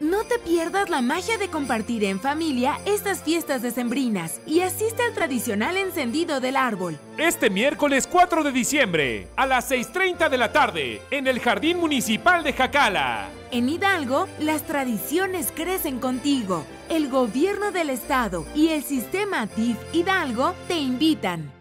No te pierdas la magia de compartir en familia estas fiestas decembrinas y asiste al tradicional encendido del árbol. Este miércoles 4 de diciembre, a las 6.30 de la tarde, en el Jardín Municipal de Jacala. En Hidalgo, las tradiciones crecen contigo. El gobierno del estado y el sistema TIF Hidalgo te invitan.